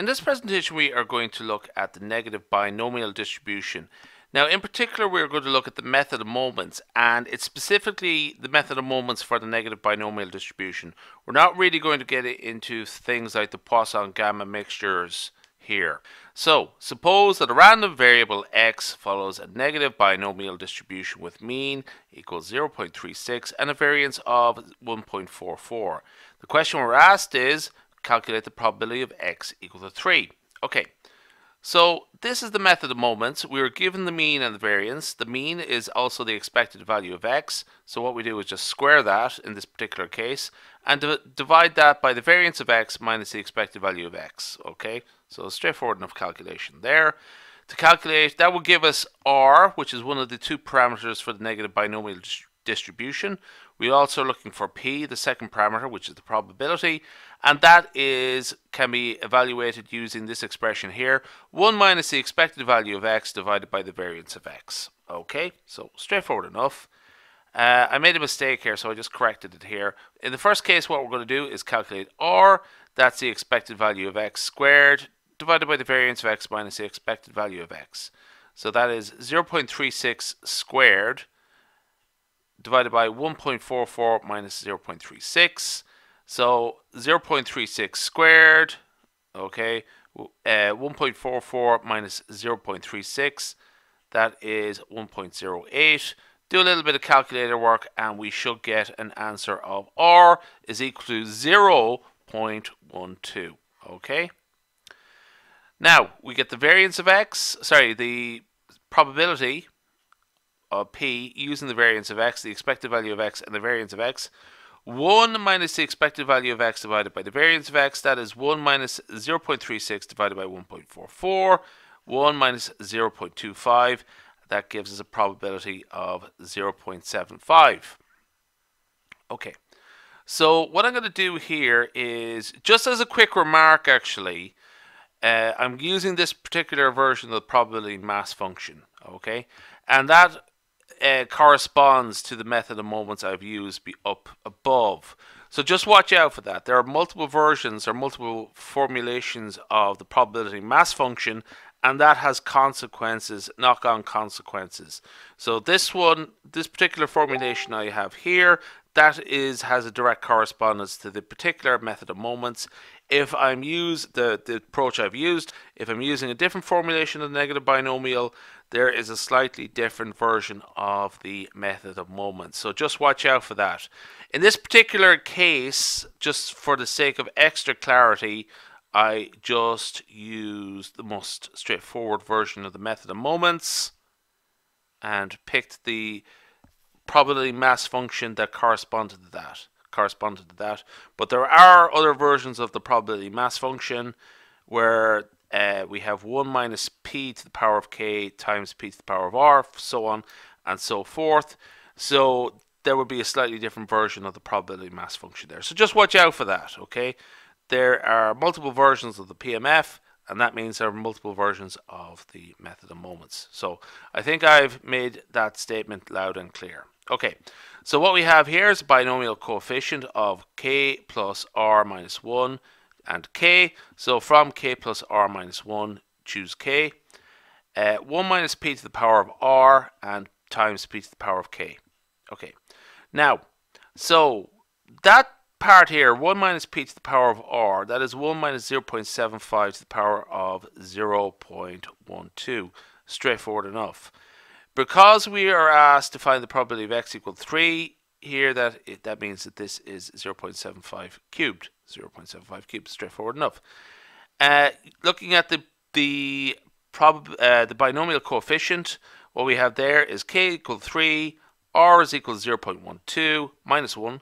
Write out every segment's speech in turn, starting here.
In this presentation we are going to look at the negative binomial distribution. Now in particular we're going to look at the method of moments and it's specifically the method of moments for the negative binomial distribution. We're not really going to get into things like the Poisson gamma mixtures here. So suppose that a random variable x follows a negative binomial distribution with mean equals 0.36 and a variance of 1.44. The question we're asked is calculate the probability of x equal to 3. Okay, so this is the method of moments. We were given the mean and the variance. The mean is also the expected value of x. So what we do is just square that in this particular case and divide that by the variance of x minus the expected value of x. Okay, so straightforward enough calculation there. To calculate, that will give us r, which is one of the two parameters for the negative binomial distribution. We're also looking for p, the second parameter, which is the probability, and that is can be evaluated using this expression here, 1 minus the expected value of x divided by the variance of x. Okay, so straightforward enough. Uh, I made a mistake here, so I just corrected it here. In the first case, what we're going to do is calculate r, that's the expected value of x squared, divided by the variance of x minus the expected value of x. So that is 0.36 squared divided by 1.44 minus 0.36. So 0.36 squared, okay, uh, 1.44 minus 0.36, that is 1.08. Do a little bit of calculator work and we should get an answer of R is equal to 0.12, okay? Now, we get the variance of X, sorry, the probability of P using the variance of X, the expected value of X and the variance of X. 1 minus the expected value of X divided by the variance of X, that is 1 minus 0.36 divided by 1.44, 1 minus 0.25, that gives us a probability of 0.75. Okay, so what I'm going to do here is, just as a quick remark actually, uh, I'm using this particular version of the probability mass function, okay? And that uh, corresponds to the method of moments I've used be up above. So just watch out for that. There are multiple versions or multiple formulations of the probability mass function and that has consequences, knock-on consequences. So this one, this particular formulation I have here, that is has a direct correspondence to the particular method of moments. If I'm use the, the approach I've used, if I'm using a different formulation of the negative binomial, there is a slightly different version of the method of moments. So just watch out for that. In this particular case, just for the sake of extra clarity, I just used the most straightforward version of the method of moments and picked the probability mass function that corresponded to that corresponded to that but there are other versions of the probability mass function where uh, we have 1 minus p to the power of k times p to the power of r, so on and so forth. So there would be a slightly different version of the probability mass function there. So just watch out for that, okay? There are multiple versions of the PMF, and that means there are multiple versions of the method of moments. So I think I've made that statement loud and clear. Okay, so what we have here is a binomial coefficient of k plus r minus 1 and k. So from k plus r minus 1, choose k. Uh, 1 minus p to the power of r and times p to the power of k. Okay, now, so that part here, 1 minus p to the power of r, that is 1 minus 0.75 to the power of 0.12. Straightforward enough. Because we are asked to find the probability of x equal 3, here that it, that means that this is 0.75 cubed. 0.75 cubed, straightforward enough. Uh, looking at the the prob uh, the binomial coefficient, what we have there is k equal 3, r is equal to 0.12, minus 1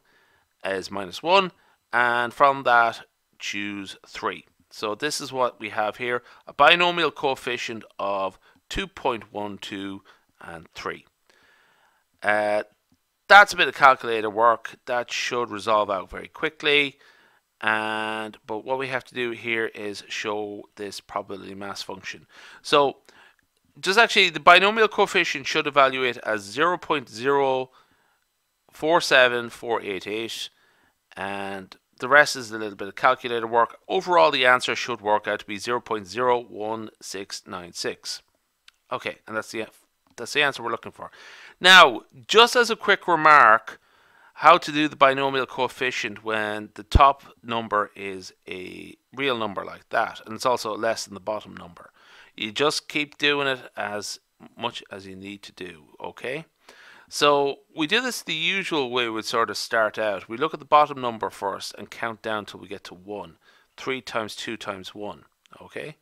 is minus 1, and from that choose 3. So this is what we have here, a binomial coefficient of 2.12 and 3. Uh, that's a bit of calculator work. That should resolve out very quickly. And but what we have to do here is show this probability mass function. So just actually the binomial coefficient should evaluate as 0 0.047488 and the rest is a little bit of calculator work. Overall, the answer should work out to be 0.01696. Okay, and that's the that's the answer we're looking for. Now, just as a quick remark, how to do the binomial coefficient when the top number is a real number like that, and it's also less than the bottom number. You just keep doing it as much as you need to do, okay? So we do this the usual way we would sort of start out. We look at the bottom number first and count down till we get to 1. 3 times 2 times 1, okay?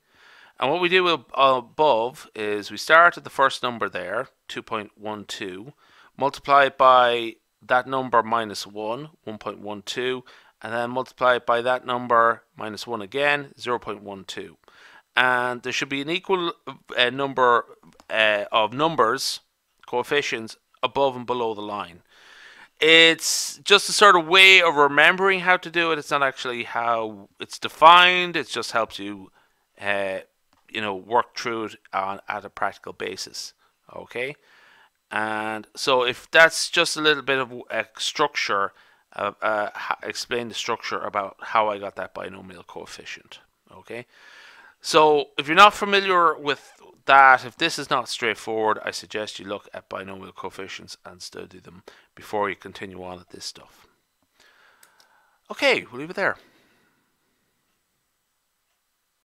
And what we do above is we start at the first number there, 2.12, multiply it by that number minus 1, 1.12, and then multiply it by that number minus 1 again, 0.12. And there should be an equal uh, number uh, of numbers, coefficients, above and below the line. It's just a sort of way of remembering how to do it. It's not actually how it's defined. It just helps you uh, you know work through it on at a practical basis okay? And so if that's just a little bit of a structure uh, uh, explain the structure about how I got that binomial coefficient okay? So if you're not familiar with that if this is not straightforward I suggest you look at binomial coefficients and study them before you continue on at this stuff. Okay we'll leave it there